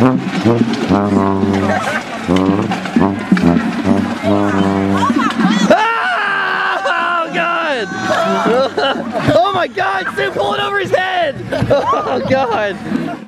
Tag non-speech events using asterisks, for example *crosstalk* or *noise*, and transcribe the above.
Oh *laughs* god! oh my god, Stu pulled over his head! *laughs* Oh god!